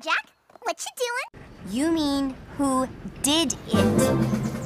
Jack, What you doing? You mean who did it?